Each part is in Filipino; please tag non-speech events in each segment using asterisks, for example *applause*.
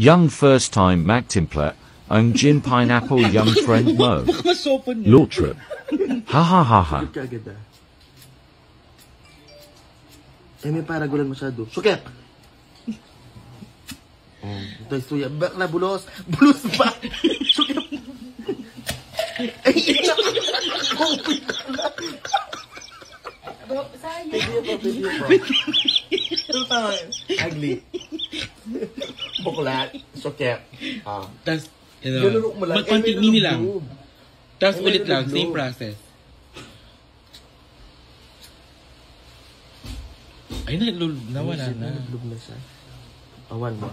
Young first time Mactimpler, ang gin pineapple young friend mo. *laughs* Masopon niya. Lortrip. Ha ha ha ha. Good ka agad ah. Eh, may paragulan masyado. Suket! Oh, ito ay suya. Bakla, bulos! Bulos ba? Suket! Ay, ina! Open ka na! Video pa, video pa. Ano tama yun? Ugly. Buklat. Suket. Ah. Tapos, you Ganun mo know, lang. Eh, may mini lang. lulublob. Tapos Eh, may ulit lang, same process. Ay, nawala Ayun, na. Nalublob na siya. Awan mo.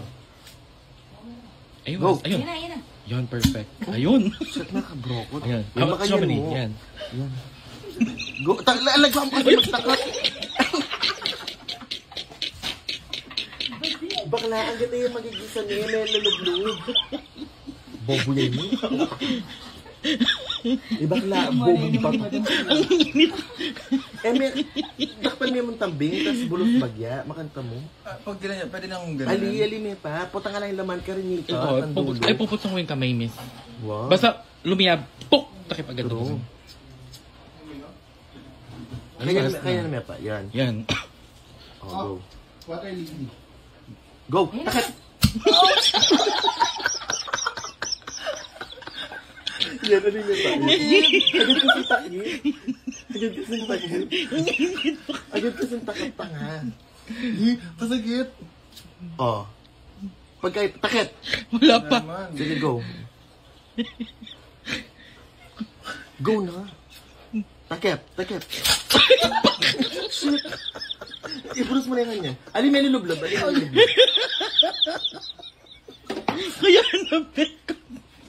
Ayun, Go. ayun. Yan na, yan na. Yun, perfect. Ayun. Shit na ka, bro. Ayan. Yung Ah, makanyan Chamonix, mo. yan. Go, tak, lalagyan mo kasi magtakot. Bakla, ang ganda yung magigisa niya, may lulublob. *laughs* Bobo yan yun. Eh, bakla, bobo pa. Eh, may, dakpan mo yung tambing, tapos bulos bagya, makanta mo. Ah, pag ganyan, pwede nang ganyan. Ali, ali, may pa. Puta nga lang yung laman ka rin nito. Ito, ang puput dulo. ay, puputang mo yung kamay, miss. Wow. Basta, lumiyab, pok! Takip agad True. ako. Kaya na, kaya na may pa. Yan. Yan. Oh, go. Water lily. Go! Takit! *laughs* Yan, ano yung pa? Agad kasi takit. Agad kasi takit. Agad kasi takit pa nga. Pasagit. Oh. Pagka, takit! Wala pa. Sige, go. Go na. Takip, takip. Shit. *laughs* Iburos mo na yung kanya. Ali, may lulublob. Ali, may lulublob. Kaya napit ko.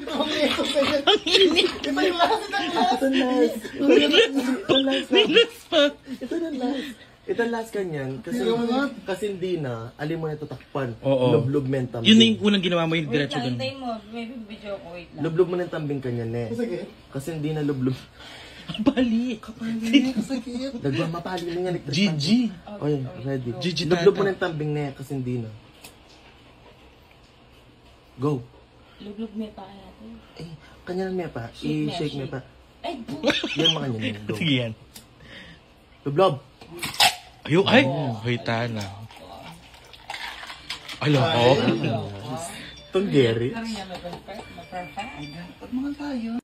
Ang init. Ito yung last. Ito yung last. Ito yung last. Nilas pa. Ito yung last. Ito yung last kanyan. Kasi, kasi hindi na. Ali mo na ito takpan. Oo. Lublob mo yung tambing. Yun na yung unang ginawa mo yung Wait diretso lang, dun. hintayin mo. May video ko, wait lang. Lublob mo na yung tambing kanyan, ne. Kasi hindi na lublob. Bali. Nagmamapali na nga. electric fan. GG. Oy, ready. Mo Tata. na yung tambing ne. Kasi hindi na. Go. Luglog may pa natin. Eh, kanya na may pa. I-shake me shake. pa. Ay, bu- Yan mga ganyan. Go. Sige yan. Lublob. Ayun, ay. Hoy, na. Alam ko. Itong Gary. kami na mag-perfect. Pag mga tayo.